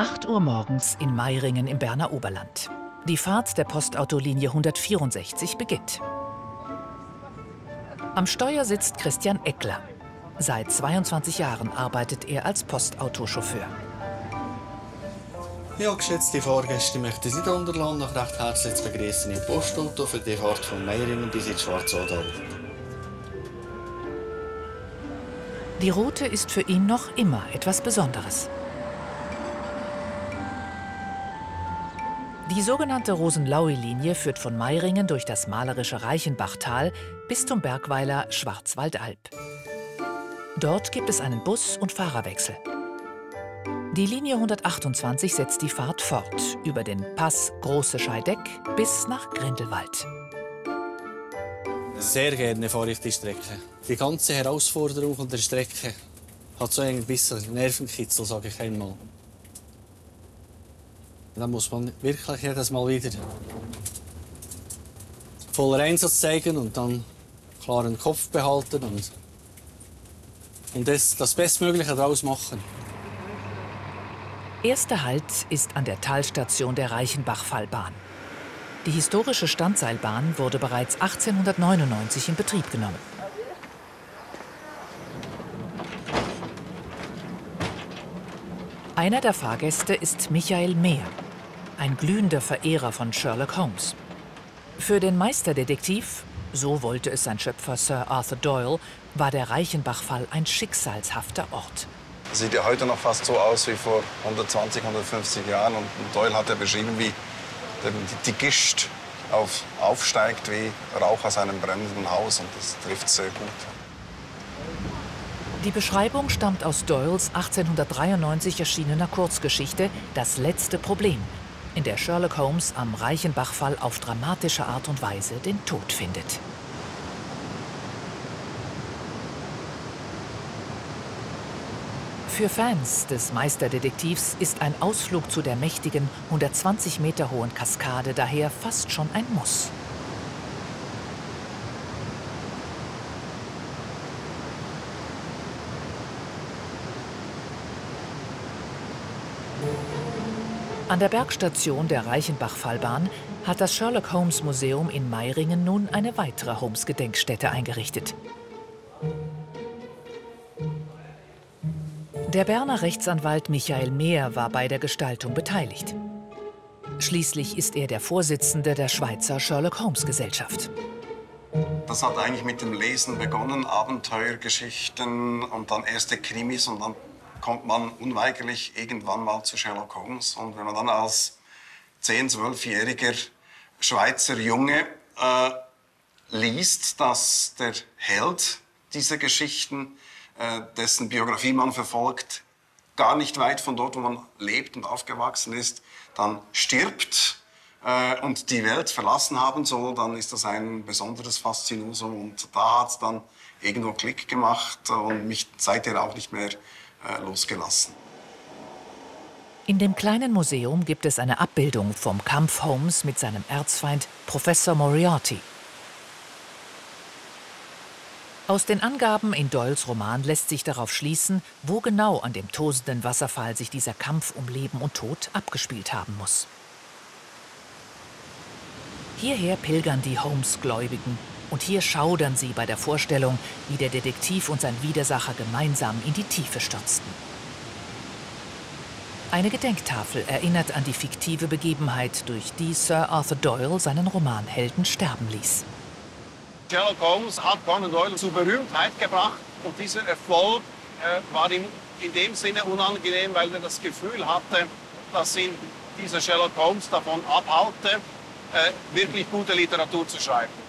8 Uhr morgens in Meiringen im Berner Oberland. Die Fahrt der Postautolinie 164 beginnt. Am Steuer sitzt Christian Eckler. Seit 22 Jahren arbeitet er als Postautochauffeur. Ja, geschätzte Fahrgäste, ich möchte Sie unterlassen, noch recht herzlich begrüßen im Postauto für die Fahrt von Meiringen bis ins Schwarzwaldau. Die Route ist für ihn noch immer etwas Besonderes. Die sogenannte Rosenlaui-Linie führt von Meiringen durch das malerische Reichenbachtal bis zum Bergweiler Schwarzwaldalb. Dort gibt es einen Bus- und Fahrerwechsel. Die Linie 128 setzt die Fahrt fort über den Pass Große Scheideck bis nach Grindelwald. Sehr gerne fahre ich die Strecke. Die ganze Herausforderung von der Strecke hat so ein bisschen Nervenkitzel, sage ich einmal. Da muss man wirklich jedes Mal wieder voller Einsatz zeigen und dann klaren Kopf behalten und, und das, das Bestmögliche daraus machen. Erster Halt ist an der Talstation der Reichenbach-Fallbahn. Die historische Standseilbahn wurde bereits 1899 in Betrieb genommen. Einer der Fahrgäste ist Michael Mehr ein glühender Verehrer von Sherlock Holmes. Für den Meisterdetektiv, so wollte es sein Schöpfer Sir Arthur Doyle, war der Reichenbach-Fall ein schicksalshafter Ort. Sieht ja heute noch fast so aus wie vor 120, 150 Jahren. Und Doyle hat ja beschrieben, wie die Gischt auf, aufsteigt wie Rauch aus einem brennenden Haus. Und das trifft sehr gut. Die Beschreibung stammt aus Doyles 1893 erschienener Kurzgeschichte Das letzte Problem, in der Sherlock Holmes am Reichenbach-Fall auf dramatische Art und Weise den Tod findet. Für Fans des Meisterdetektivs ist ein Ausflug zu der mächtigen, 120 Meter hohen Kaskade daher fast schon ein Muss. An der Bergstation der Reichenbach-Fallbahn hat das Sherlock Holmes Museum in Meiringen nun eine weitere Holmes-Gedenkstätte eingerichtet. Der Berner Rechtsanwalt Michael Mehr war bei der Gestaltung beteiligt. Schließlich ist er der Vorsitzende der Schweizer Sherlock Holmes Gesellschaft. Das hat eigentlich mit dem Lesen begonnen, Abenteuergeschichten und dann erste Krimis und dann kommt man unweigerlich irgendwann mal zu Sherlock Holmes. Und wenn man dann als 10-, 12-jähriger Schweizer Junge äh, liest, dass der Held dieser Geschichten, äh, dessen Biografie man verfolgt, gar nicht weit von dort, wo man lebt und aufgewachsen ist, dann stirbt äh, und die Welt verlassen haben soll, dann ist das ein besonderes Faszinosum. Und da hat es dann irgendwo Klick gemacht und mich seither auch nicht mehr losgelassen. In dem kleinen Museum gibt es eine Abbildung vom Kampf Holmes mit seinem Erzfeind Professor Moriarty. Aus den Angaben in Doyles Roman lässt sich darauf schließen, wo genau an dem tosenden Wasserfall sich dieser Kampf um Leben und Tod abgespielt haben muss. Hierher pilgern die Holmes-Gläubigen und hier schaudern sie bei der Vorstellung, wie der Detektiv und sein Widersacher gemeinsam in die Tiefe stürzten. Eine Gedenktafel erinnert an die fiktive Begebenheit, durch die Sir Arthur Doyle seinen Romanhelden sterben ließ. Sherlock Holmes hat Conan Doyle zu Berühmtheit gebracht und dieser Erfolg äh, war ihm in dem Sinne unangenehm, weil er das Gefühl hatte, dass ihn dieser Sherlock Holmes davon abhalte, äh, wirklich gute Literatur zu schreiben.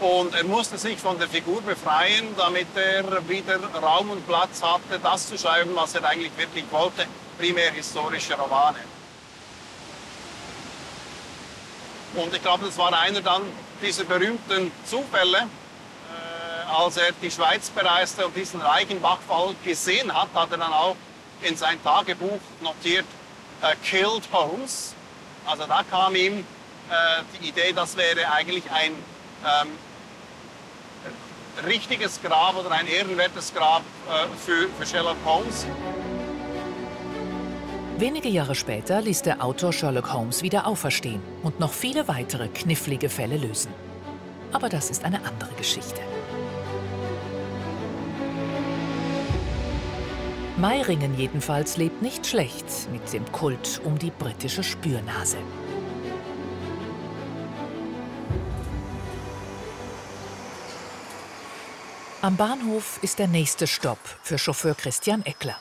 Und er musste sich von der Figur befreien, damit er wieder Raum und Platz hatte, das zu schreiben, was er eigentlich wirklich wollte, primär historische Romane. Und ich glaube, das war einer dann dieser berühmten Zufälle, äh, als er die Schweiz bereiste und diesen Reichenbach-Fall gesehen hat, hat er dann auch in sein Tagebuch notiert, äh, Killed Holmes. Also da kam ihm äh, die Idee, das wäre eigentlich ein ähm, richtiges Grab oder ein ehrenwertes Grab äh, für, für Sherlock Holmes. Wenige Jahre später ließ der Autor Sherlock Holmes wieder auferstehen und noch viele weitere knifflige Fälle lösen. Aber das ist eine andere Geschichte. Meiringen jedenfalls lebt nicht schlecht mit dem Kult um die britische Spürnase. Am Bahnhof ist der nächste Stopp für Chauffeur Christian Eckler.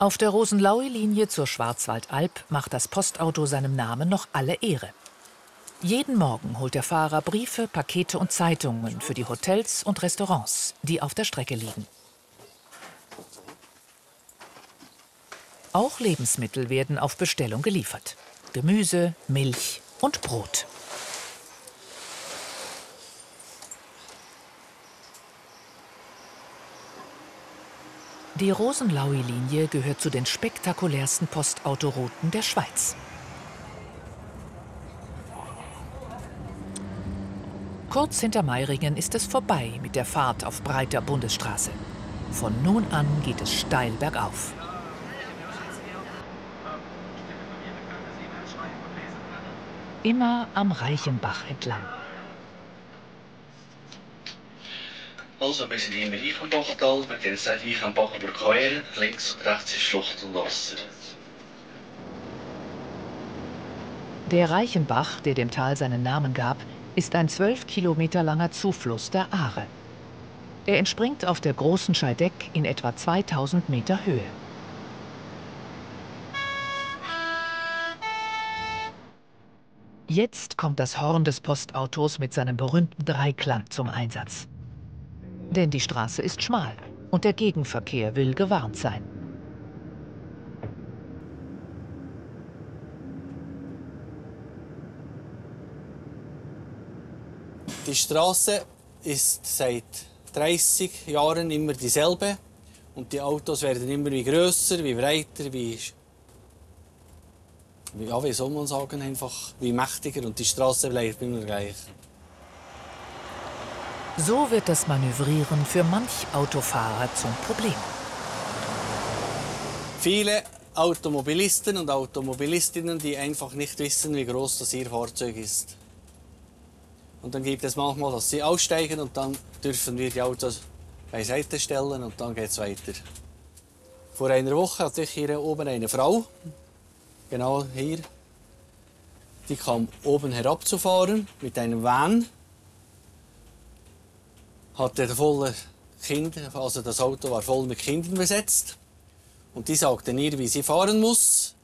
Auf der Rosenlaui-Linie zur Schwarzwaldalb macht das Postauto seinem Namen noch alle Ehre. Jeden Morgen holt der Fahrer Briefe, Pakete und Zeitungen für die Hotels und Restaurants, die auf der Strecke liegen. Auch Lebensmittel werden auf Bestellung geliefert. Gemüse, Milch und Brot. Die Rosenlaui-Linie gehört zu den spektakulärsten Postautorouten der Schweiz. Kurz hinter Meiringen ist es vorbei mit der Fahrt auf breiter Bundesstraße. Von nun an geht es steil bergauf. Immer am Reichenbach entlang. Also, wir sind im Reichenbachtal, wir können jetzt Reichenbach überqueren. Links und rechts ist Schlucht und Wasser. Der Reichenbach, der dem Tal seinen Namen gab, ist ein zwölf Kilometer langer Zufluss der Aare. Er entspringt auf der großen Scheideck in etwa 2000 Meter Höhe. Jetzt kommt das Horn des Postautos mit seinem berühmten Dreiklang zum Einsatz. Denn die Straße ist schmal und der Gegenverkehr will gewarnt sein. Die Straße ist seit 30 Jahren immer dieselbe und die Autos werden immer wie größer, wie breiter, wie ja, wie soll man sagen, einfach wie mächtiger und die Straße bleibt immer gleich. So wird das Manövrieren für manch Autofahrer zum Problem. Viele Automobilisten und Automobilistinnen, die einfach nicht wissen, wie groß das ihr Fahrzeug ist. Und dann gibt es manchmal, dass sie aussteigen und dann dürfen wir die Autos beiseite stellen und dann geht es weiter. Vor einer Woche hatte ich hier oben eine Frau, genau hier. Die kam oben herabzufahren mit einem Van hatte volle Kinder, also das Auto war voll mit Kindern besetzt. Und die sagten ihr, wie sie fahren muss.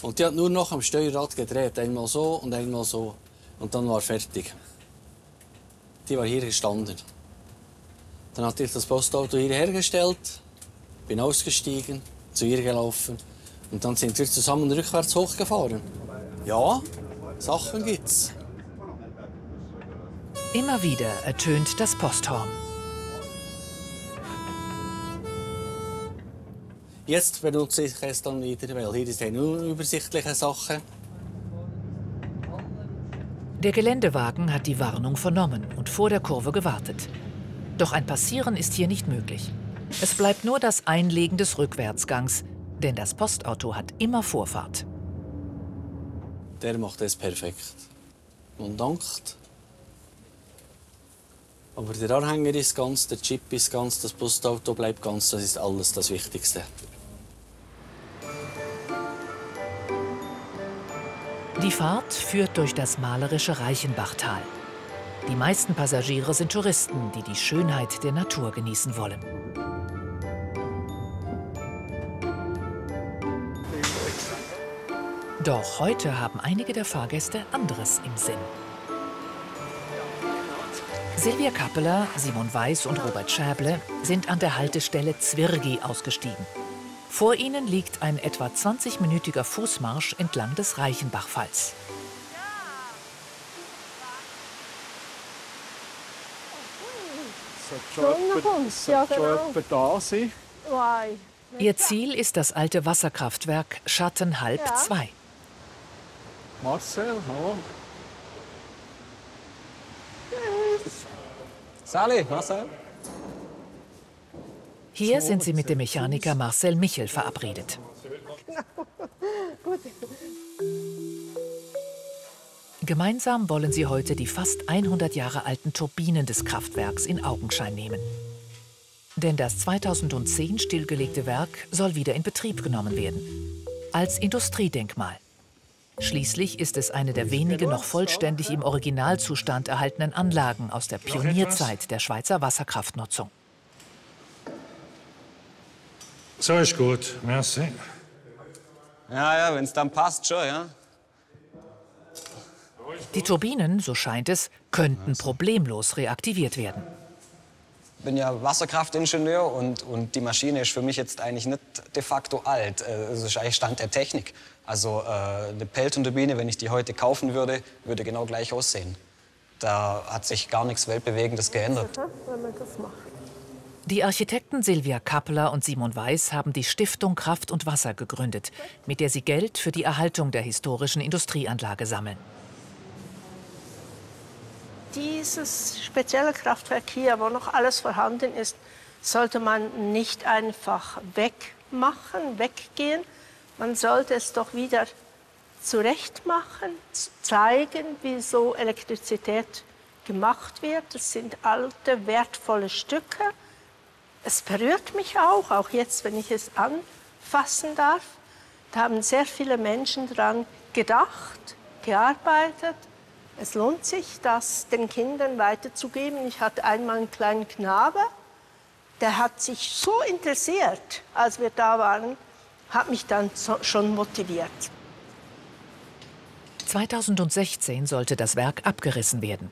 Und die hat nur noch am Steuerrad gedreht, einmal so und einmal so. Und dann war fertig. Die war hier gestanden. Dann hat ich das Postauto hier hergestellt, bin ausgestiegen, zu ihr gelaufen und dann sind wir zusammen rückwärts hochgefahren. Ja, Sachen gibt's. Immer wieder ertönt das Posthorn. Jetzt benutze ich es dann wieder, weil hier sind unübersichtliche Sachen. Der Geländewagen hat die Warnung vernommen und vor der Kurve gewartet. Doch ein Passieren ist hier nicht möglich. Es bleibt nur das Einlegen des Rückwärtsgangs, denn das Postauto hat immer Vorfahrt. Der macht es perfekt. Und dankt. Aber der Anhänger ist ganz, der Chip ist ganz, das Postauto bleibt ganz, das ist alles das Wichtigste. Die Fahrt führt durch das malerische Reichenbachtal. Die meisten Passagiere sind Touristen, die die Schönheit der Natur genießen wollen. Doch heute haben einige der Fahrgäste anderes im Sinn. Silvia Kappeler, Simon Weiß und Robert Schäble sind an der Haltestelle Zwirgi ausgestiegen. Vor ihnen liegt ein etwa 20-minütiger Fußmarsch entlang des Reichenbachfalls. Ihr Ziel ist das alte Wasserkraftwerk Schattenhalb Ja. 2. Marcel, hallo. Sally, Marcel. Hier sind sie mit dem Mechaniker Marcel Michel verabredet. Gemeinsam wollen sie heute die fast 100 Jahre alten Turbinen des Kraftwerks in Augenschein nehmen. Denn das 2010 stillgelegte Werk soll wieder in Betrieb genommen werden. Als Industriedenkmal. Schließlich ist es eine der wenigen noch vollständig im Originalzustand erhaltenen Anlagen aus der Pionierzeit der Schweizer Wasserkraftnutzung. So ist gut, merci. Ja, ja, wenn es dann passt, schon, ja. Die Turbinen, so scheint es, könnten problemlos reaktiviert werden. Ich bin ja Wasserkraftingenieur und, und die Maschine ist für mich jetzt eigentlich nicht de facto alt. Äh, Es ist eigentlich Stand der Technik. Also äh, eine Pelton-Turbine, wenn ich die heute kaufen würde, würde genau gleich aussehen. Da hat sich gar nichts Weltbewegendes geändert. Die Architekten Silvia Kappeler und Simon Weiß haben die Stiftung Kraft und Wasser gegründet, mit der sie Geld für die Erhaltung der historischen Industrieanlage sammeln. Dieses spezielle Kraftwerk hier, wo noch alles vorhanden ist, sollte man nicht einfach wegmachen, weggehen. Man sollte es doch wieder zurechtmachen, zeigen, wie so Elektrizität gemacht wird. Das sind alte, wertvolle Stücke. Es berührt mich auch, auch jetzt, wenn ich es anfassen darf. Da haben sehr viele Menschen daran gedacht, gearbeitet. Es lohnt sich, das den Kindern weiterzugeben. Ich hatte einmal einen kleinen Knabe, der hat sich so interessiert, als wir da waren, hat mich dann so, schon motiviert. 2016 sollte das Werk abgerissen werden.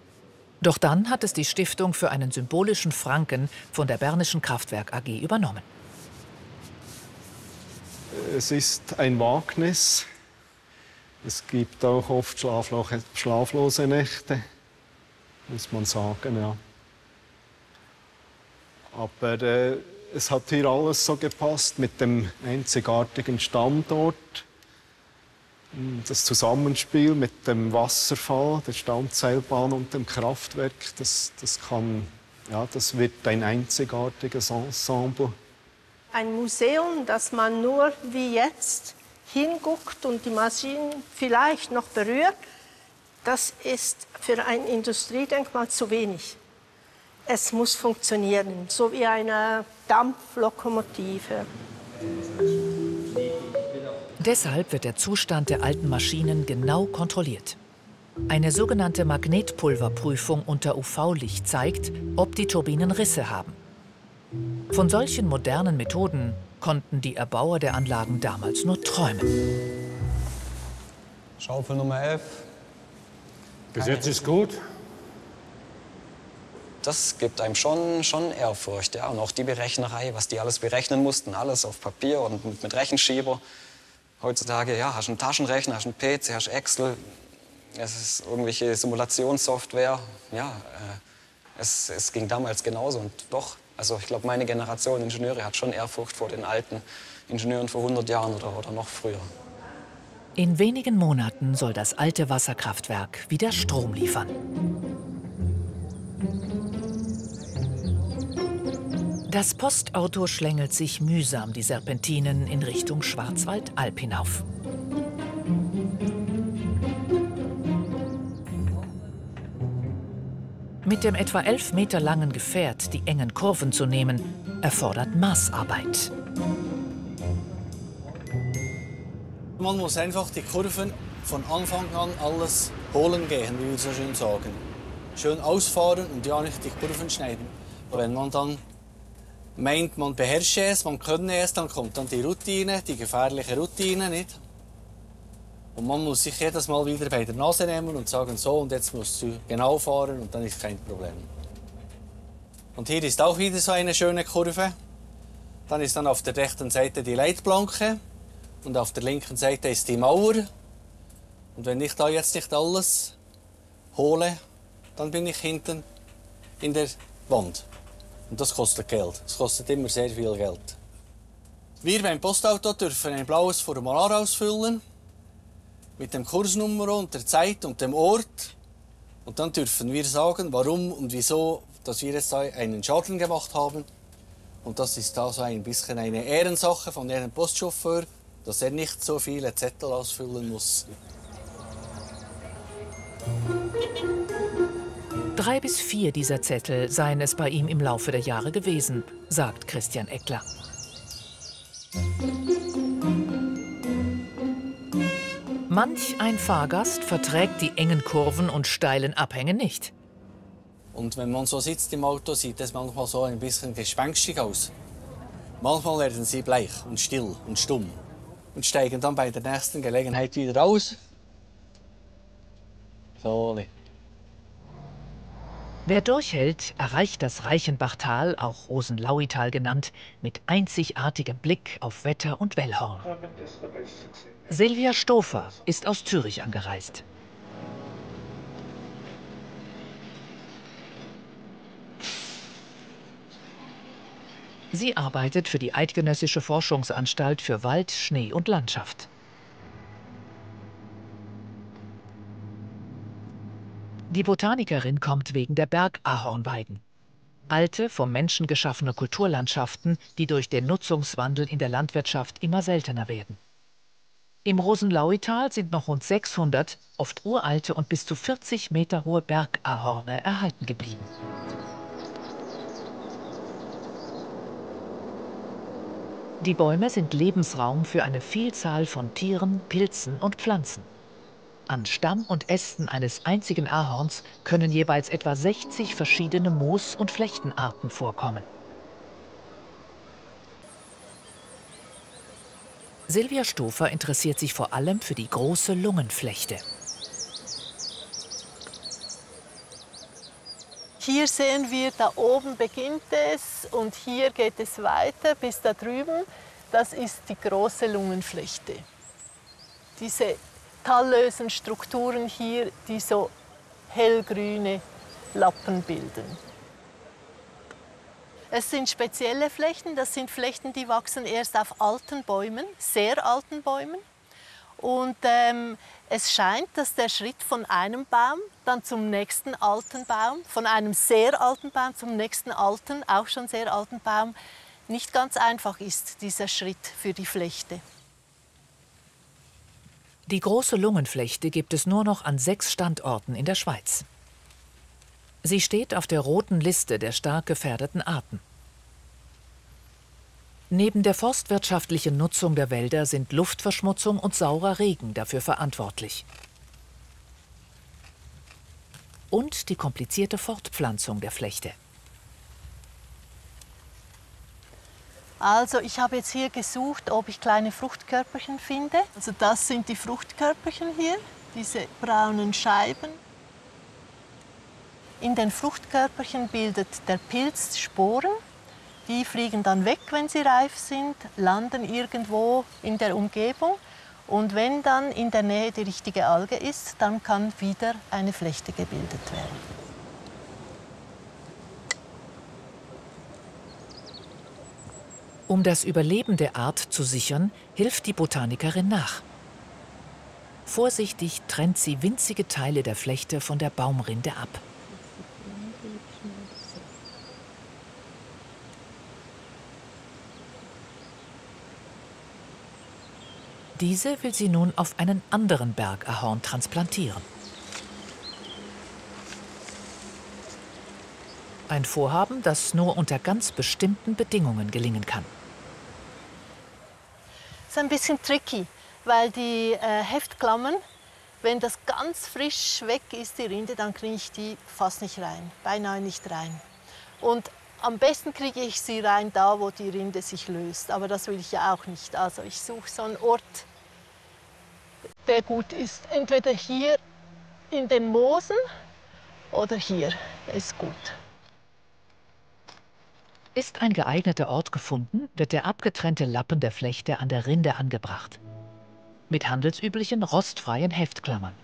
Doch dann hat es die Stiftung für einen symbolischen Franken von der Bernischen Kraftwerk AG übernommen. Es ist ein Wagnis. Es gibt auch oft schlaflose, Nächte, muss man sagen, ja. Aber äh, es hat hier alles so gepasst mit dem einzigartigen Standort. Das Zusammenspiel mit dem Wasserfall, der Standseilbahn und dem Kraftwerk, das, das, kann, ja, das wird ein einzigartiges Ensemble. Ein Museum, das man nur wie jetzt hinguckt und die Maschinen vielleicht noch berührt, das ist für ein Industriedenkmal zu wenig. Es muss funktionieren, so wie eine Dampflokomotive. Deshalb wird der Zustand der alten Maschinen genau kontrolliert. Eine sogenannte Magnetpulverprüfung unter UV-Licht zeigt, ob die Turbinen Risse haben. Von solchen modernen Methoden konnten die Erbauer der Anlagen damals nur träumen. Schaufel Nummer 11. Bis jetzt ist gut. Das gibt einem schon, schon Ehrfurcht. Ja. Und auch die Berechnerei, was die alles berechnen mussten, alles auf Papier und mit, mit Rechenschieber. Heutzutage ja, hast du einen Taschenrechner, hast einen PC, hast Excel. Es ist irgendwelche Simulationssoftware. Ja, äh, es, es ging damals genauso. Und doch, also ich glaube, meine Generation Ingenieure hat schon Ehrfurcht vor den alten Ingenieuren vor 100 Jahren oder, oder noch früher. In wenigen Monaten soll das alte Wasserkraftwerk wieder Strom liefern. Das Postauto schlängelt sich mühsam die Serpentinen in Richtung Schwarzwaldalb hinauf. Mit dem etwa elf Meter langen Gefährt die engen Kurven zu nehmen, erfordert Maßarbeit. Man muss einfach die Kurven von Anfang an alles holen gehen, wie wir so schön sagen. Schön ausfahren und ja nicht die Kurven schneiden. Wenn man dann meint, man beherrsche es, man könne es, dann kommt dann die Routine, die gefährliche Routine, nicht? Und man muss sich jedes Mal wieder bei der Nase nehmen und sagen, so und jetzt musst du genau fahren und dann ist kein Problem. Und hier ist auch wieder so eine schöne Kurve. Dann ist dann auf der rechten Seite die Leitplanke und auf der linken Seite ist die Mauer. Und wenn ich da jetzt nicht alles hole, dann bin ich hinten in der Wand. Und das kostet Geld. Es kostet immer sehr viel Geld. Wir beim Postauto dürfen ein blaues Formular ausfüllen mit dem Kursnummer und der Zeit und dem Ort. Und dann dürfen wir sagen, warum und wieso, dass wir jetzt einen Schaden gemacht haben. Und das ist da so ein bisschen eine Ehrensache von Ihrem Postchauffeur, dass er nicht so viele Zettel ausfüllen muss. Drei bis vier dieser Zettel seien es bei ihm im Laufe der Jahre gewesen, sagt Christian Eckler. Manch ein Fahrgast verträgt die engen Kurven und steilen Abhänge nicht. Und wenn man so sitzt im Auto, sieht es manchmal so ein bisschen gespenstig aus. Manchmal werden sie bleich und still und stumm und steigen dann bei der nächsten Gelegenheit wieder aus. So. Wer durchhält, erreicht das Reichenbachtal, auch Rosenlauital genannt, mit einzigartigem Blick auf Wetter und Wellhorn. Silvia Stofer ist aus Zürich angereist. Sie arbeitet für die Eidgenössische Forschungsanstalt für Wald, Schnee und Landschaft. Die Botanikerin kommt wegen der Bergahornweiden. Alte, vom Menschen geschaffene Kulturlandschaften, die durch den Nutzungswandel in der Landwirtschaft immer seltener werden. Im Rosenlauital sind noch rund 600, oft uralte und bis zu 40 Meter hohe Bergahorne erhalten geblieben. Die Bäume sind Lebensraum für eine Vielzahl von Tieren, Pilzen und Pflanzen. An Stamm und Ästen eines einzigen Ahorns können jeweils etwa 60 verschiedene Moos- und Flechtenarten vorkommen. Silvia Stofer interessiert sich vor allem für die große Lungenflechte. Hier sehen wir, da oben beginnt es und hier geht es weiter bis da drüben. Das ist die große Lungenflechte. Diese tallösen Strukturen hier, die so hellgrüne Lappen bilden. Es sind spezielle Flechten, das sind Flechten, die wachsen erst auf alten Bäumen, sehr alten Bäumen. Und ähm, es scheint, dass der Schritt von einem Baum dann zum nächsten alten Baum, von einem sehr alten Baum zum nächsten alten, auch schon sehr alten Baum, nicht ganz einfach ist, dieser Schritt für die Flechte. Die große Lungenflechte gibt es nur noch an sechs Standorten in der Schweiz. Sie steht auf der roten Liste der stark gefährdeten Arten. Neben der forstwirtschaftlichen Nutzung der Wälder sind Luftverschmutzung und saurer Regen dafür verantwortlich. Und die komplizierte Fortpflanzung der Flechte. Also ich habe jetzt hier gesucht, ob ich kleine Fruchtkörperchen finde. Also das sind die Fruchtkörperchen hier, diese braunen Scheiben. In den Fruchtkörperchen bildet der Pilz Sporen. Die fliegen dann weg, wenn sie reif sind, landen irgendwo in der Umgebung. Und wenn dann in der Nähe die richtige Alge ist, dann kann wieder eine Flechte gebildet werden. Um das Überleben der Art zu sichern, hilft die Botanikerin nach. Vorsichtig trennt sie winzige Teile der Flechte von der Baumrinde ab. Diese will sie nun auf einen anderen Bergahorn transplantieren. Ein Vorhaben, das nur unter ganz bestimmten Bedingungen gelingen kann ist ein bisschen tricky, weil die äh, Heftklammern, wenn das ganz frisch weg ist, die Rinde, dann kriege ich die fast nicht rein, beinahe nicht rein. Und am besten kriege ich sie rein da, wo die Rinde sich löst. Aber das will ich ja auch nicht. Also ich suche so einen Ort, der gut ist. Entweder hier in den Moosen oder hier ist gut. Ist ein geeigneter Ort gefunden, wird der abgetrennte Lappen der Flechte an der Rinde angebracht. Mit handelsüblichen rostfreien Heftklammern.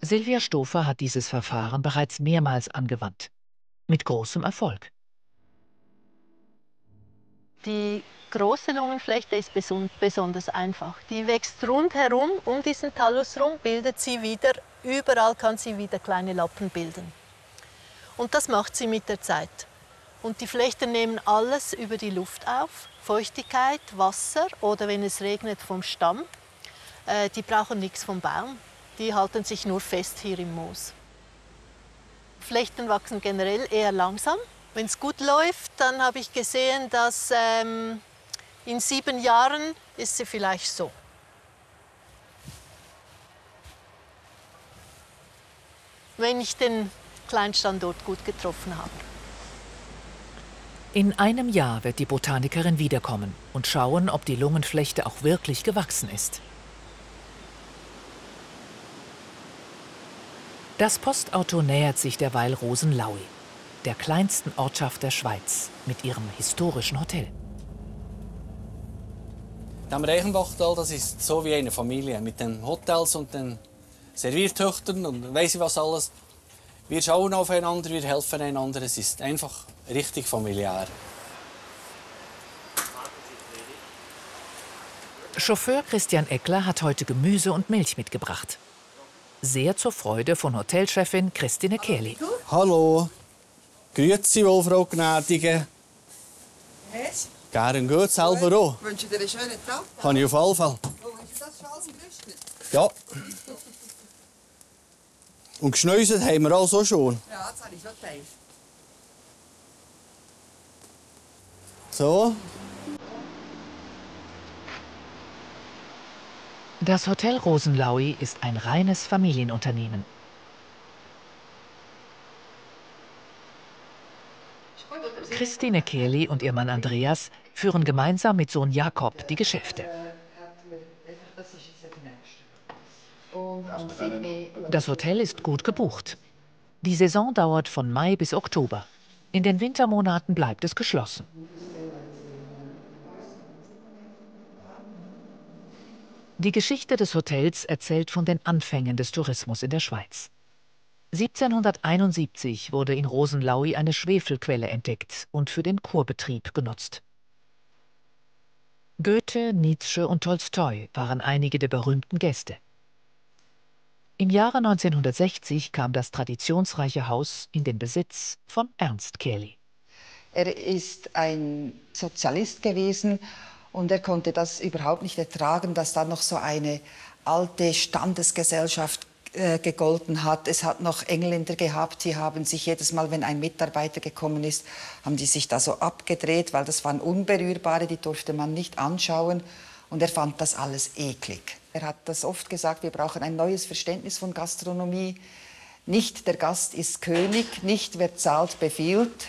Silvia Stofer hat dieses Verfahren bereits mehrmals angewandt. Mit großem Erfolg. Die große Lungenflechte ist besonders einfach. Die wächst rundherum um diesen Talus rum, bildet sie wieder, überall kann sie wieder kleine Lappen bilden. Und das macht sie mit der Zeit. Und die Flechten nehmen alles über die Luft auf, Feuchtigkeit, Wasser oder wenn es regnet vom Stamm. Äh, die brauchen nichts vom Baum, die halten sich nur fest hier im Moos. Flechten wachsen generell eher langsam. Wenn es gut läuft, dann habe ich gesehen, dass ähm, in sieben Jahren ist sie vielleicht so. Wenn ich den Kleinstandort gut getroffen habe. In einem Jahr wird die Botanikerin wiederkommen und schauen, ob die Lungenflechte auch wirklich gewachsen ist. Das Postauto nähert sich derweil Rosenlaui, der kleinsten Ortschaft der Schweiz, mit ihrem historischen Hotel. Am Reichenbachtal, das ist so wie eine Familie mit den Hotels und den Serviertöchtern und weiß ich was alles. Wir schauen aufeinander, wir helfen einander. Es ist einfach richtig familiär. Chauffeur Christian Eckler hat heute Gemüse und Milch mitgebracht sehr zur Freude von Hotelchefin Christine Kehli. Hallo, grüezi wohl, Frau Gnädige. Was? Gern gut, selber auch. Ich wünsche dir einen schönen Tag. Kann ich auf alle Fälle. Oh, ist das schon alles im Büschel? Ja. Und geschneuset haben wir also schon. Ja, das habe ich schon gedacht. So. Das Hotel Rosenlaui ist ein reines Familienunternehmen. Christine Kehli und ihr Mann Andreas führen gemeinsam mit Sohn Jakob die Geschäfte. Das Hotel ist gut gebucht. Die Saison dauert von Mai bis Oktober. In den Wintermonaten bleibt es geschlossen. Die Geschichte des Hotels erzählt von den Anfängen des Tourismus in der Schweiz. 1771 wurde in Rosenlaui eine Schwefelquelle entdeckt und für den Kurbetrieb genutzt. Goethe, Nietzsche und Tolstoi waren einige der berühmten Gäste. Im Jahre 1960 kam das traditionsreiche Haus in den Besitz von Ernst Kehli. Er ist ein Sozialist gewesen und er konnte das überhaupt nicht ertragen, dass da noch so eine alte Standesgesellschaft äh, gegolten hat. Es hat noch Engländer gehabt, die haben sich jedes Mal, wenn ein Mitarbeiter gekommen ist, haben die sich da so abgedreht, weil das waren Unberührbare, die durfte man nicht anschauen. Und er fand das alles eklig. Er hat das oft gesagt, wir brauchen ein neues Verständnis von Gastronomie. Nicht der Gast ist König, nicht wer zahlt, befiehlt,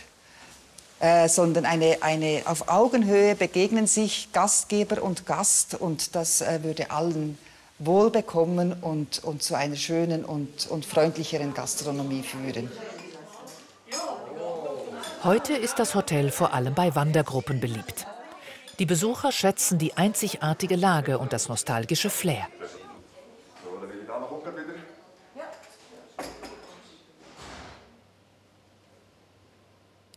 äh, sondern eine, eine, auf Augenhöhe begegnen sich Gastgeber und Gast und das äh, würde allen wohlbekommen und, und zu einer schönen und, und freundlicheren Gastronomie führen. Heute ist das Hotel vor allem bei Wandergruppen beliebt. Die Besucher schätzen die einzigartige Lage und das nostalgische Flair.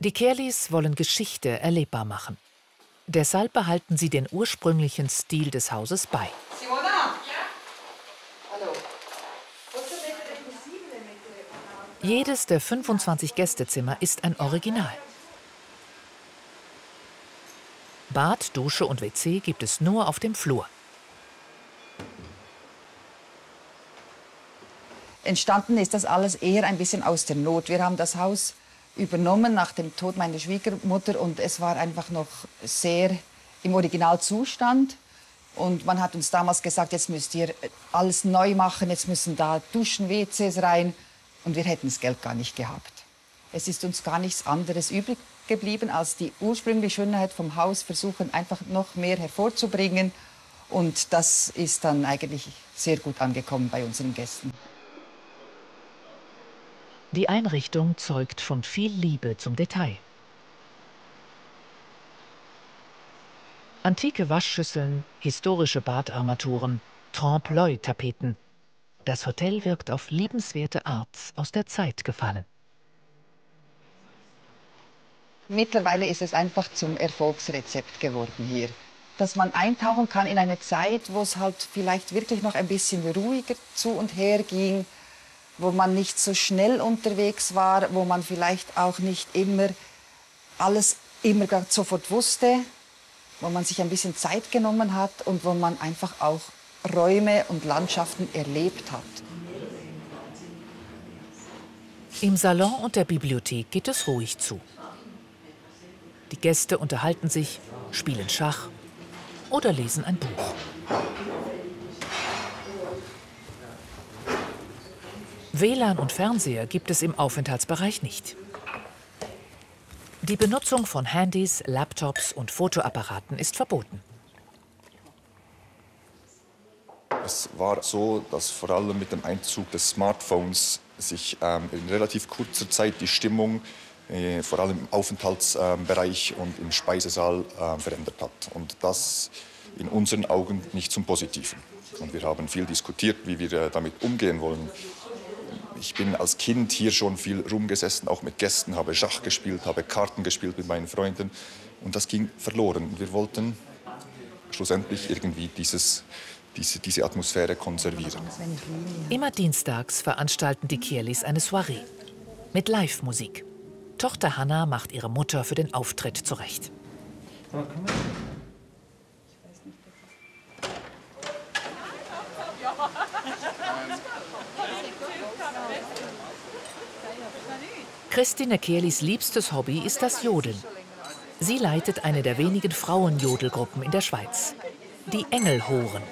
Die Kerlis wollen Geschichte erlebbar machen. Deshalb behalten sie den ursprünglichen Stil des Hauses bei. Simona? Ja? Hallo. Jedes der 25 Gästezimmer ist ein Original. Bad, Dusche und WC gibt es nur auf dem Flur. Entstanden ist das alles eher ein bisschen aus der Not. Wir haben das Haus übernommen nach dem Tod meiner Schwiegermutter und es war einfach noch sehr im Originalzustand. Und man hat uns damals gesagt, jetzt müsst ihr alles neu machen, jetzt müssen da Duschen, WCs rein. Und wir hätten das Geld gar nicht gehabt. Es ist uns gar nichts anderes übrig geblieben, als die ursprüngliche Schönheit vom Haus versuchen, einfach noch mehr hervorzubringen. Und das ist dann eigentlich sehr gut angekommen bei unseren Gästen. Die Einrichtung zeugt von viel Liebe zum Detail. Antike Waschschüsseln, historische Badarmaturen, Trompe-l'œil-Tapeten. Das Hotel wirkt auf liebenswerte Art aus der Zeit gefallen. Mittlerweile ist es einfach zum Erfolgsrezept geworden hier. Dass man eintauchen kann in eine Zeit, wo es halt vielleicht wirklich noch ein bisschen ruhiger zu und her ging, wo man nicht so schnell unterwegs war, wo man vielleicht auch nicht immer alles immer sofort wusste, wo man sich ein bisschen Zeit genommen hat und wo man einfach auch Räume und Landschaften erlebt hat. Im Salon und der Bibliothek geht es ruhig zu. Die Gäste unterhalten sich, spielen Schach oder lesen ein Buch. WLAN und Fernseher gibt es im Aufenthaltsbereich nicht. Die Benutzung von Handys, Laptops und Fotoapparaten ist verboten. Es war so, dass vor allem mit dem Einzug des Smartphones sich ähm, in relativ kurzer Zeit die Stimmung äh, vor allem im Aufenthaltsbereich äh, und im Speisesaal äh, verändert hat. Und das in unseren Augen nicht zum Positiven. Und wir haben viel diskutiert, wie wir äh, damit umgehen wollen. Ich bin als Kind hier schon viel rumgesessen, auch mit Gästen, habe Schach gespielt, habe Karten gespielt mit meinen Freunden. Und das ging verloren. Wir wollten schlussendlich irgendwie dieses, diese, diese Atmosphäre konservieren. Immer dienstags veranstalten die Kierlis eine Soiree mit Live-Musik. Tochter Hannah macht ihre Mutter für den Auftritt zurecht. Christine Kehlis liebstes Hobby ist das Jodeln. Sie leitet eine der wenigen Frauenjodelgruppen in der Schweiz, die Engelhoren.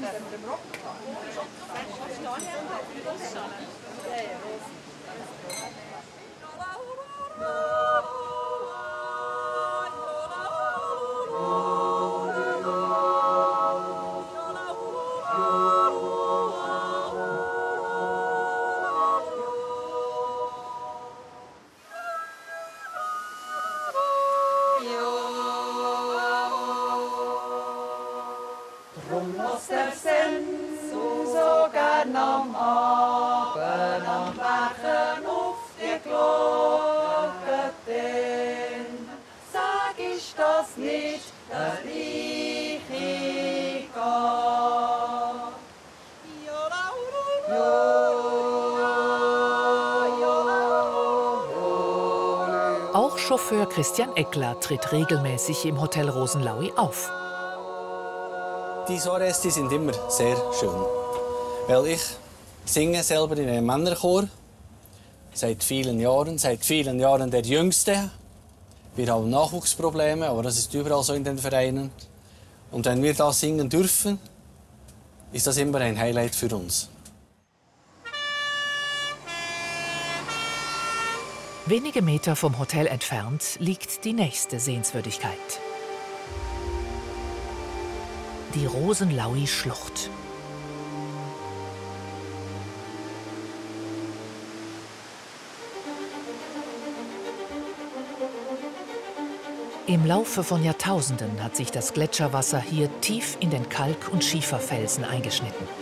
Stämmer det bra? Chauffeur Christian Eckler tritt regelmäßig im Hotel Rosenlaui auf. Die Soirees sind immer sehr schön. Weil ich singe selber in einem Männerchor. Seit vielen Jahren, seit vielen Jahren der Jüngste. Wir haben Nachwuchsprobleme, aber das ist überall so in den Vereinen. Und wenn wir da singen dürfen, ist das immer ein Highlight für uns. Wenige Meter vom Hotel entfernt liegt die nächste Sehenswürdigkeit. Die Rosenlaui-Schlucht. Im Laufe von Jahrtausenden hat sich das Gletscherwasser hier tief in den Kalk- und Schieferfelsen eingeschnitten.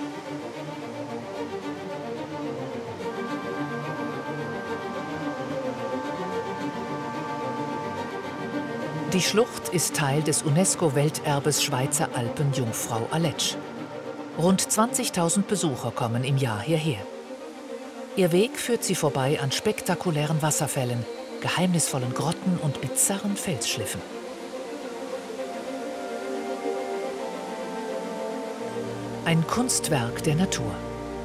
Die Schlucht ist Teil des UNESCO-Welterbes Schweizer Alpen Jungfrau Aletsch. Rund 20.000 Besucher kommen im Jahr hierher. Ihr Weg führt sie vorbei an spektakulären Wasserfällen, geheimnisvollen Grotten und bizarren Felsschliffen. Ein Kunstwerk der Natur.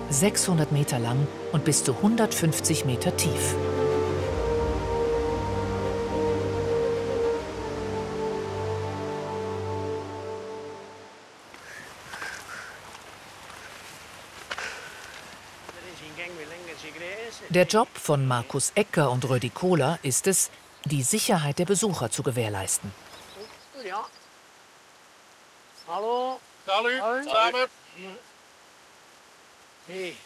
600 Meter lang und bis zu 150 Meter tief. Der Job von Markus Ecker und Rödi Kohler ist es, die Sicherheit der Besucher zu gewährleisten. Ja. Hallo. Salut. Salut. Hey.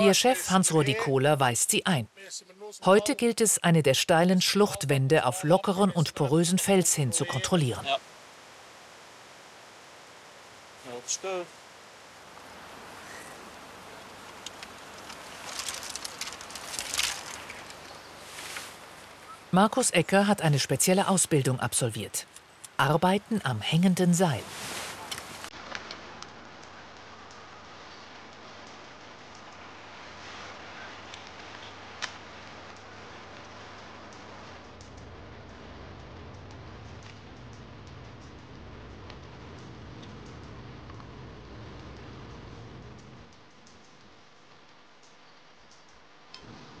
Ihr Chef Hans-Rudi Kohler weist sie ein. Heute gilt es, eine der steilen Schluchtwände auf lockeren und porösen Fels hin zu kontrollieren. Ja. das ist gut. Markus Ecker hat eine spezielle Ausbildung absolviert. Arbeiten am hängenden Seil.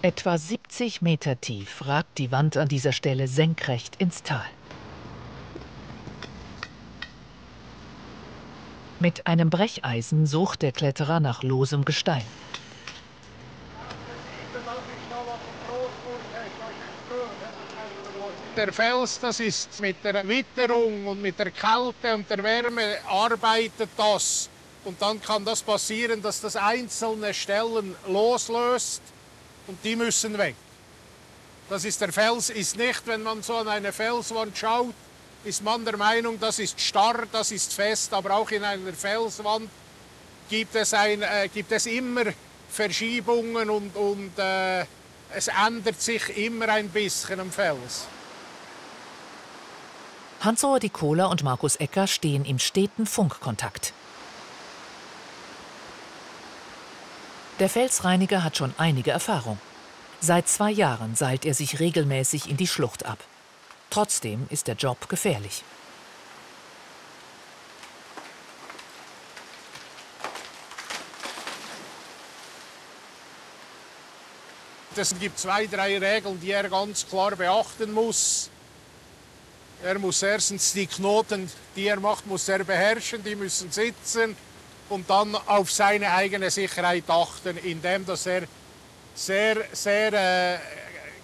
Etwa 70 Meter tief ragt die Wand an dieser Stelle senkrecht ins Tal. Mit einem Brecheisen sucht der Kletterer nach losem Gestein. Der Fels, das ist mit der Witterung und mit der Kälte und der Wärme arbeitet das. Und dann kann das passieren, dass das einzelne Stellen loslöst und die müssen weg. Das ist der Fels ist nicht, wenn man so an eine Felswand schaut, ist man der Meinung, das ist starr, das ist fest, aber auch in einer Felswand gibt es, ein, äh, gibt es immer Verschiebungen und, und äh, es ändert sich immer ein bisschen am Fels. Hans-Rudi Kohler und Markus Ecker stehen im steten Funkkontakt. Der Felsreiniger hat schon einige Erfahrung. Seit zwei Jahren seilt er sich regelmäßig in die Schlucht ab. Trotzdem ist der Job gefährlich. Es gibt zwei, drei Regeln, die er ganz klar beachten muss. Er muss erstens die Knoten, die er macht, muss er beherrschen, die müssen sitzen und dann auf seine eigene Sicherheit achten, indem dass er sehr, sehr äh,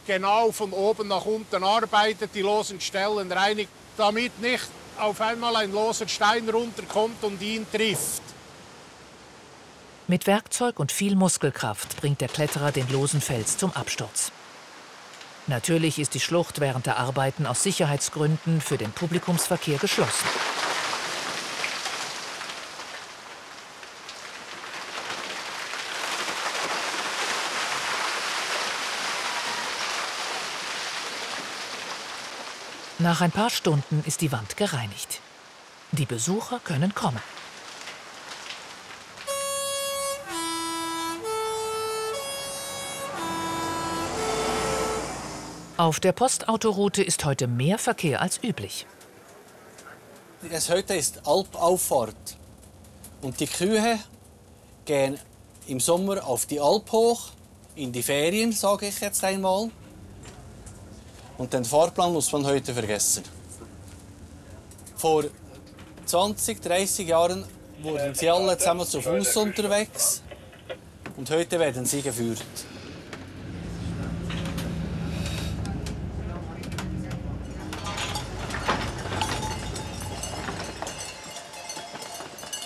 genau von oben nach unten arbeitet, die losen Stellen reinigt, damit nicht auf einmal ein loser Stein runterkommt und ihn trifft. Mit Werkzeug und viel Muskelkraft bringt der Kletterer den losen Fels zum Absturz. Natürlich ist die Schlucht während der Arbeiten aus Sicherheitsgründen für den Publikumsverkehr geschlossen. Nach ein paar Stunden ist die Wand gereinigt. Die Besucher können kommen. Auf der Postautoroute ist heute mehr Verkehr als üblich. Es heute ist Alpauffahrt. Und die Kühe gehen im Sommer auf die Alp hoch, in die Ferien, sage ich jetzt einmal. Und den Fahrplan muss man heute vergessen. Vor 20, 30 Jahren wurden sie alle zusammen zu Fuß unterwegs und heute werden sie geführt.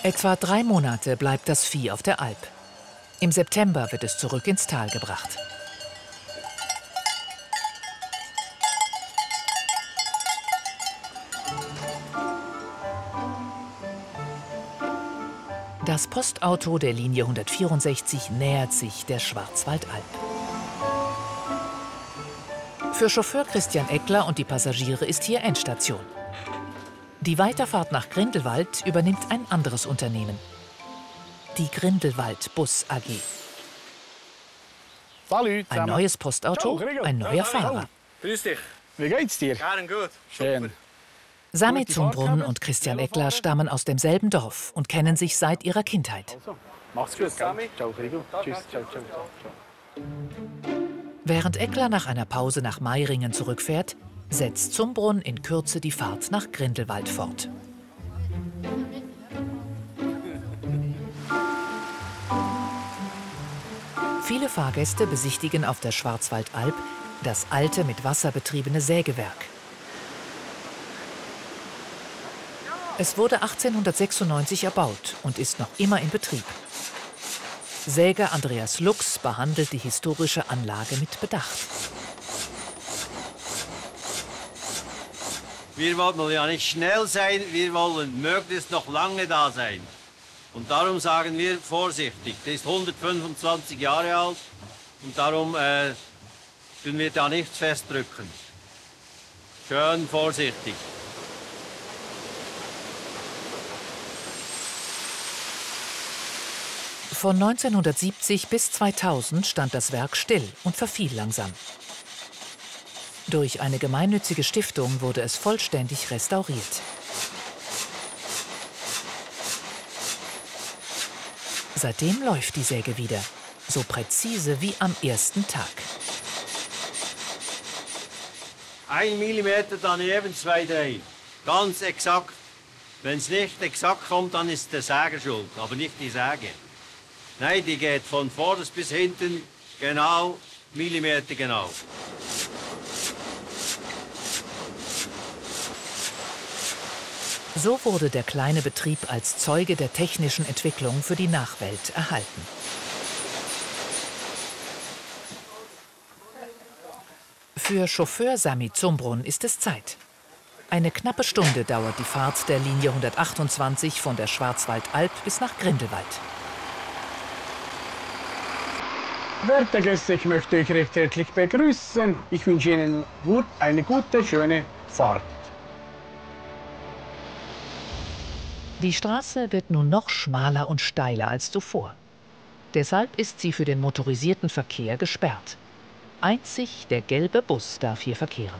Etwa drei Monate bleibt das Vieh auf der Alp. Im September wird es zurück ins Tal gebracht. Das Postauto der Linie 164 nähert sich der Schwarzwaldalb. Für Chauffeur Christian Eckler und die Passagiere ist hier Endstation. Die Weiterfahrt nach Grindelwald übernimmt ein anderes Unternehmen. Die Grindelwald Bus AG. Salut Ein neues Postauto, ein neuer Fahrer. Grüß dich. Wie geht's dir? Gern gut. Schön. Sami Zumbrunn und Christian Eckler stammen aus demselben Dorf und kennen sich seit ihrer Kindheit. Mach's gut. Ciao, Rigo. Tschüss. Ciao, ciao, ciao. Während Eckler nach einer Pause nach Meiringen zurückfährt, setzt Zumbrunn in Kürze die Fahrt nach Grindelwald fort. Viele Fahrgäste besichtigen auf der Schwarzwaldalb das alte mit Wasser betriebene Sägewerk. Es wurde 1896 erbaut und ist noch immer in Betrieb. Säger Andreas Lux behandelt die historische Anlage mit Bedacht. Wir wollen ja nicht schnell sein, wir wollen möglichst noch lange da sein. Und darum sagen wir vorsichtig. Der ist 125 Jahre alt und darum äh, tun wir da nichts festdrücken. Schön vorsichtig. Von 1970 bis 2000 stand das Werk still und verfiel langsam. Durch eine gemeinnützige Stiftung wurde es vollständig restauriert. Seitdem läuft die Säge wieder, so präzise wie am ersten Tag. Ein Millimeter daneben, zwei drehen. Ganz exakt. Wenn es nicht exakt kommt, dann ist der Säger schuld, aber nicht die Säge. Nein, die geht von vorderst bis hinten genau, Millimeter genau. So wurde der kleine Betrieb als Zeuge der technischen Entwicklung für die Nachwelt erhalten. Für Chauffeur Sami Zumbrunn ist es Zeit. Eine knappe Stunde dauert die Fahrt der Linie 128 von der Schwarzwaldalb bis nach Grindelwald. Werte Gäste, ich möchte euch recht herzlich begrüßen. Ich wünsche Ihnen gut, eine gute, schöne Fahrt. Die Straße wird nun noch schmaler und steiler als zuvor. Deshalb ist sie für den motorisierten Verkehr gesperrt. Einzig der gelbe Bus darf hier verkehren.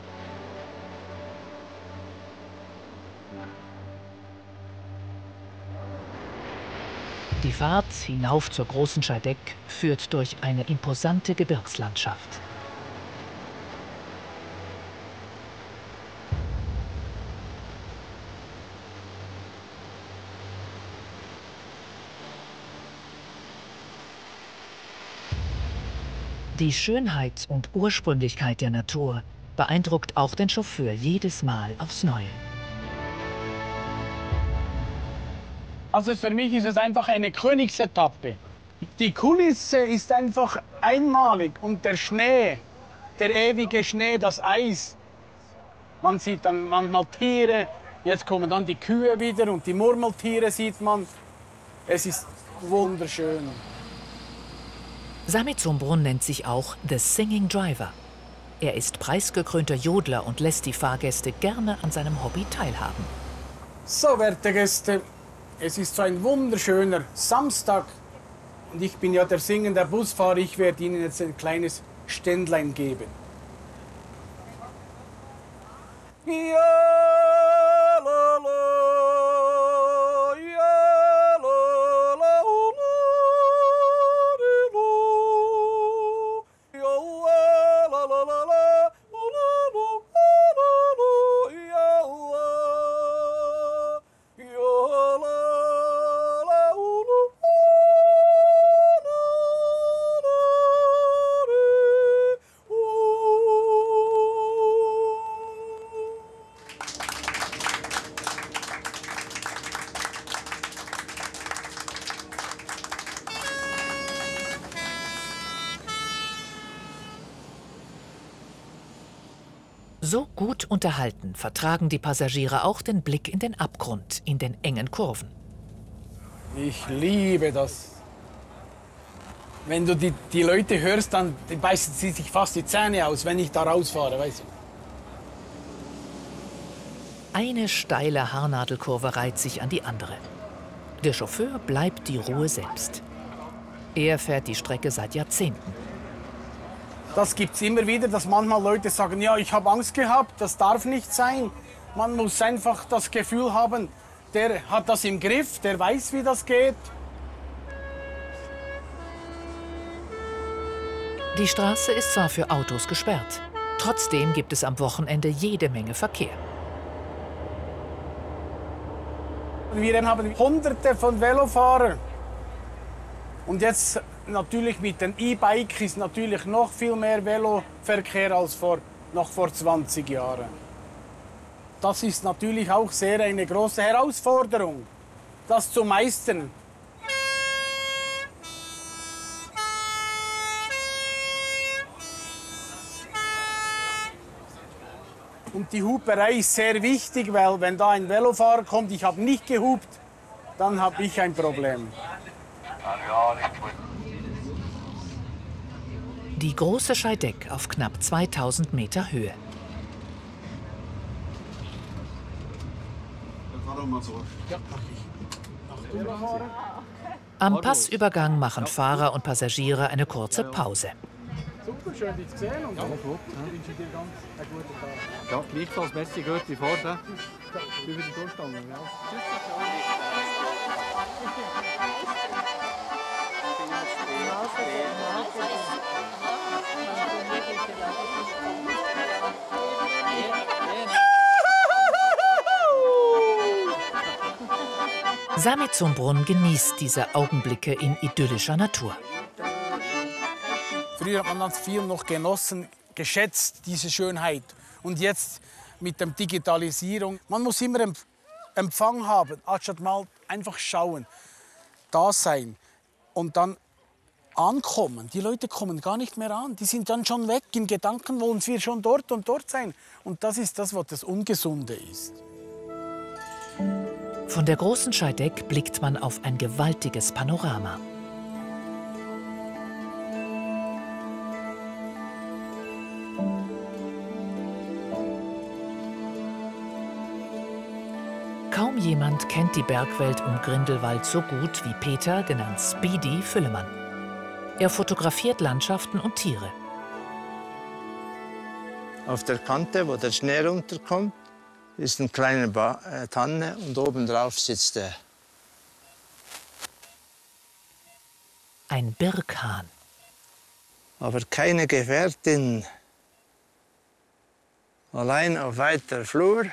Die Fahrt hinauf zur großen Scheideck führt durch eine imposante Gebirgslandschaft. Die Schönheit und Ursprünglichkeit der Natur beeindruckt auch den Chauffeur jedes Mal aufs Neue. Also für mich ist es einfach eine Königsetappe. Die Kulisse ist einfach einmalig und der Schnee, der ewige Schnee, das Eis. Man sieht dann manchmal Tiere, jetzt kommen dann die Kühe wieder und die Murmeltiere sieht man. Es ist wunderschön. Sami Zumbrunn nennt sich auch The Singing Driver. Er ist preisgekrönter Jodler und lässt die Fahrgäste gerne an seinem Hobby teilhaben. So, werte Gäste, es ist so ein wunderschöner Samstag und ich bin ja der singende Busfahrer. Ich werde Ihnen jetzt ein kleines Ständlein geben. Ja, la, la, unterhalten vertragen die Passagiere auch den Blick in den Abgrund, in den engen Kurven. Ich liebe das. Wenn du die, die Leute hörst, dann beißen sie sich fast die Zähne aus, wenn ich da rausfahre, weißt du. Eine steile Haarnadelkurve reiht sich an die andere. Der Chauffeur bleibt die Ruhe selbst. Er fährt die Strecke seit Jahrzehnten. Das gibt es immer wieder, dass manchmal Leute sagen, ja, ich habe Angst gehabt, das darf nicht sein. Man muss einfach das Gefühl haben, der hat das im Griff, der weiß, wie das geht. Die Straße ist zwar für Autos gesperrt, trotzdem gibt es am Wochenende jede Menge Verkehr. Wir haben hunderte von Velofahrern. Und jetzt natürlich mit den E-Bike ist natürlich noch viel mehr Veloverkehr als vor, noch vor 20 Jahren. Das ist natürlich auch sehr eine große Herausforderung, das zu meistern. Und die Huperei ist sehr wichtig, weil wenn da ein Velofahrer kommt, ich habe nicht gehupt, dann habe ich ein Problem. Ja, die große Scheideck auf knapp 2000 Meter Höhe. Am Passübergang machen Fahrer und Passagiere eine kurze Pause. Super, schön dich zu sehen und Ja, gut. ich wünsche dir ganz einen guten Tag. Ja, gleichfalls, merci, gute Fahrt. Ja, ich bin wieder durchgestanden. Ja. Sami Zumbrunn genießt diese Augenblicke in idyllischer Natur. Früher hat man viel noch genossen, geschätzt, diese Schönheit. Und jetzt mit der Digitalisierung, man muss immer Empf- Empfang haben, anstatt mal einfach schauen, da sein und dann ankommen. Die Leute kommen gar nicht mehr an, die sind dann schon weg. In Gedanken wollen wir schon dort und dort sein. Und das ist das, was das Ungesunde ist. Von der großen Scheideck blickt man auf ein gewaltiges Panorama. Kaum jemand kennt die Bergwelt um Grindelwald so gut wie Peter, genannt Speedy Füllemann. Er fotografiert Landschaften und Tiere. Auf der Kante, wo der Schnee runterkommt, ist eine kleine ba äh, Tanne und obendrauf sitzt er. Ein Birkhahn. Aber keine Gefährtin. Allein auf weiter Flur.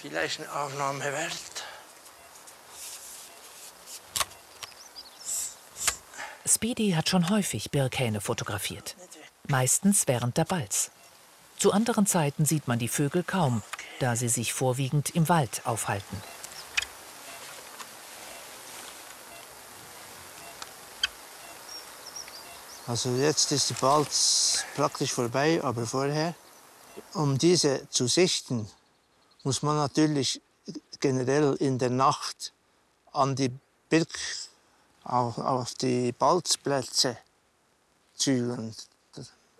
Vielleicht eine Aufnahme wert. Speedy hat schon häufig Birkhähne fotografiert. Meistens während der Balz. Zu anderen Zeiten sieht man die Vögel kaum, da sie sich vorwiegend im Wald aufhalten. Also jetzt ist die Balz praktisch vorbei, aber vorher, um diese zu sichten, muss man natürlich generell in der Nacht an die Birk, auf, auf die Balzplätze zügeln.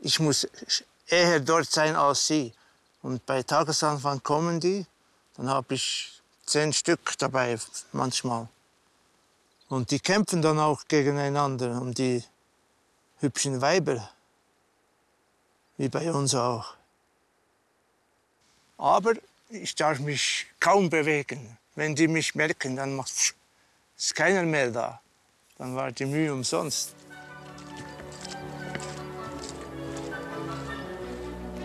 Ich muss eher dort sein als sie. Und bei Tagesanfang kommen die, dann habe ich zehn Stück dabei manchmal. Und die kämpfen dann auch gegeneinander um die hübschen Weiber, wie bei uns auch. Aber ich darf mich kaum bewegen. Wenn die mich merken, dann macht ist keiner mehr da. Dann war die Mühe umsonst.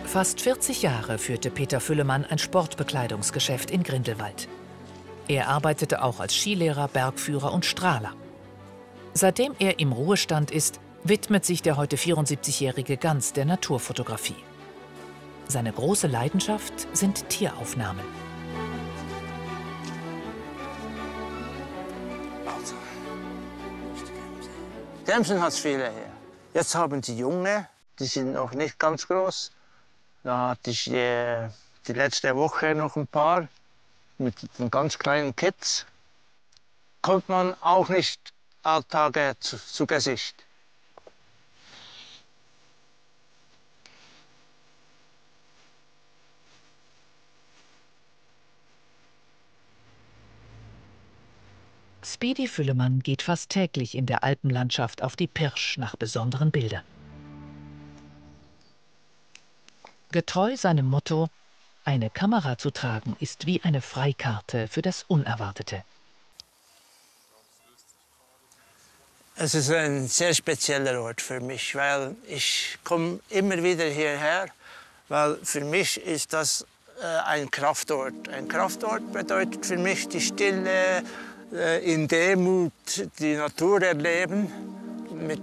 Fast 40 Jahre führte Peter Füllemann ein Sportbekleidungsgeschäft in Grindelwald. Er arbeitete auch als Skilehrer, Bergführer und Strahler. Seitdem er im Ruhestand ist, widmet sich der heute 74-Jährige ganz der Naturfotografie. Seine große Leidenschaft sind Tieraufnahmen. Gämsen hat viele hier. Jetzt haben die Junge, die sind noch nicht ganz groß. Da hatte ich die, die letzte Woche noch ein paar mit den ganz kleinen Kids. Kommt man auch nicht alle Tage zu, zu Gesicht. Speedy Füllemann geht fast täglich in der Alpenlandschaft auf die Pirsch nach besonderen Bildern. Getreu seinem Motto, eine Kamera zu tragen ist wie eine Freikarte für das Unerwartete. Es ist ein sehr spezieller Ort für mich, weil ich komme immer wieder hierher, weil für mich ist das äh, ein Kraftort. Ein Kraftort bedeutet für mich die Stille, in Demut die Natur erleben, mit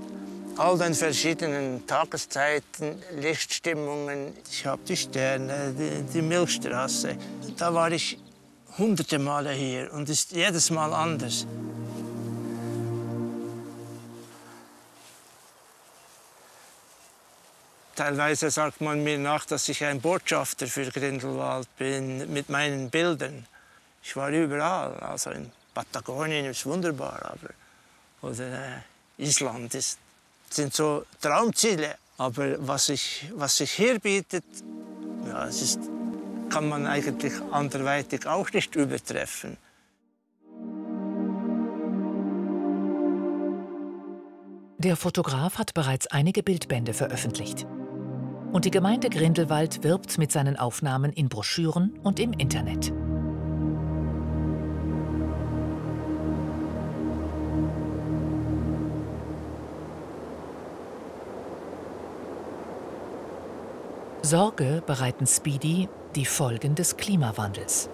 all den verschiedenen Tageszeiten, Lichtstimmungen. Ich habe die Sterne, die, die Milchstraße. Da war ich hunderte Male hier und ist jedes Mal anders. Teilweise sagt man mir nach, dass ich ein Botschafter für Grindelwald bin mit meinen Bildern. Ich war überall, also in Patagonien ist wunderbar, aber oder äh, Island ist, sind so Traumziele. Aber was sich was sich hier bietet, ja, es ist, kann man eigentlich anderweitig auch nicht übertreffen. Der Fotograf hat bereits einige Bildbände veröffentlicht. Und die Gemeinde Grindelwald wirbt mit seinen Aufnahmen in Broschüren und im Internet. Sorge bereiten Speedy die Folgen des Klimawandels.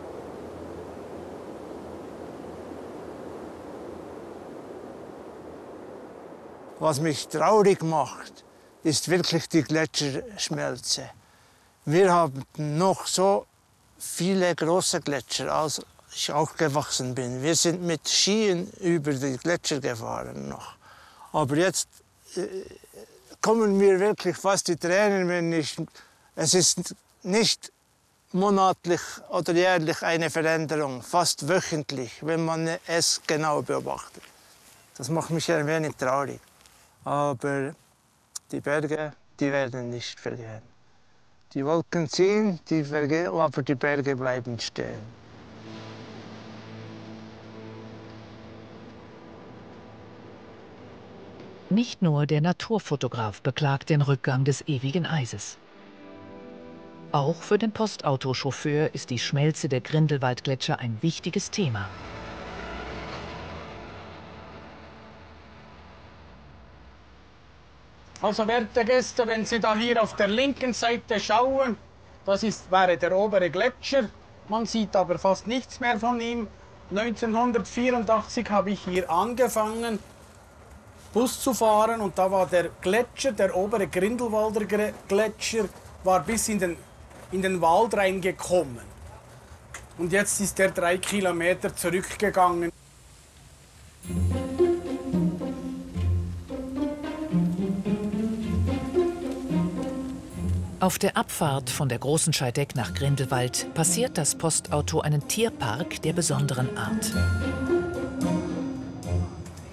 Was mich traurig macht, ist wirklich die Gletscherschmelze. Wir haben noch so viele große Gletscher, als ich aufgewachsen bin. Wir sind mit Skien über die Gletscher gefahren noch. Aber jetzt äh, kommen mir wirklich fast die Tränen, wenn ich es ist nicht monatlich oder jährlich eine Veränderung, fast wöchentlich, wenn man es genau beobachtet. Das macht mich ein wenig traurig. Aber die Berge, die werden nicht vergehen. Die Wolken ziehen, die vergehen, aber die Berge bleiben stehen. Nicht nur der Naturfotograf beklagt den Rückgang des ewigen Eises. Auch für den Postautochauffeur ist die Schmelze der Grindelwaldgletscher ein wichtiges Thema. Also werte Gäste, wenn Sie da hier auf der linken Seite schauen, das ist, wäre der obere Gletscher. Man sieht aber fast nichts mehr von ihm. 1984 habe ich hier angefangen, Bus zu fahren und da war der Gletscher, der obere Grindelwalder Gletscher, war bis in den, in den Wald reingekommen. Und jetzt ist er drei Kilometer zurückgegangen. Auf der Abfahrt von der Großen Scheideck nach Grindelwald passiert das Postauto einen Tierpark der besonderen Art.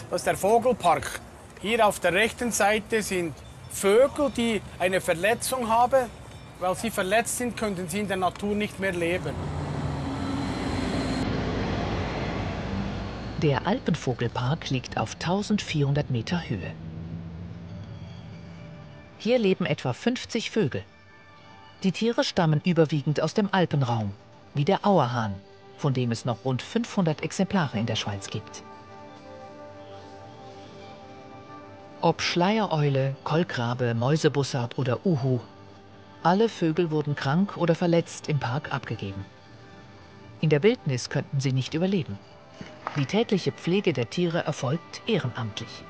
Das ist der Vogelpark. Hier auf der rechten Seite sind Vögel, die eine Verletzung haben. Weil sie verletzt sind, könnten sie in der Natur nicht mehr leben. Der Alpenvogelpark liegt auf 1400 Meter Höhe. Hier leben etwa 50 Vögel. Die Tiere stammen überwiegend aus dem Alpenraum, wie der Auerhahn, von dem es noch rund 500 Exemplare in der Schweiz gibt. Ob Schleiereule, Kolkrabe, Mäusebussard oder Uhu, alle Vögel wurden krank oder verletzt im Park abgegeben. In der Wildnis könnten sie nicht überleben. Die tägliche Pflege der Tiere erfolgt ehrenamtlich.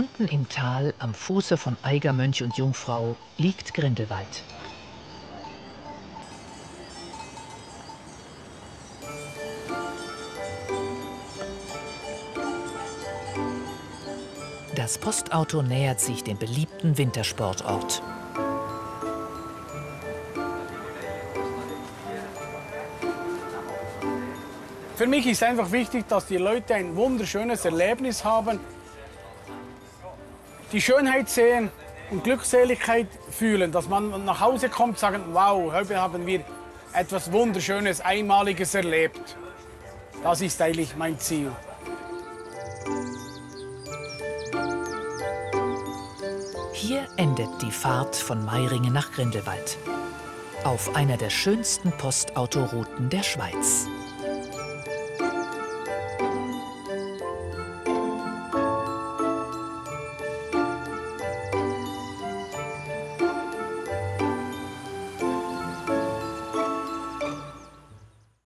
Unten im Tal, am Fuße von Eiger Mönch und Jungfrau, liegt Grindelwald. Das Postauto nähert sich dem beliebten Wintersportort. Für mich ist einfach wichtig, dass die Leute ein wunderschönes Erlebnis haben, die Schönheit sehen und Glückseligkeit fühlen, dass man nach Hause kommt und sagt, wow, heute haben wir etwas Wunderschönes, Einmaliges erlebt. Das ist eigentlich mein Ziel. Hier endet die Fahrt von Meiringen nach Grindelwald. Auf einer der schönsten Postautorouten der Schweiz.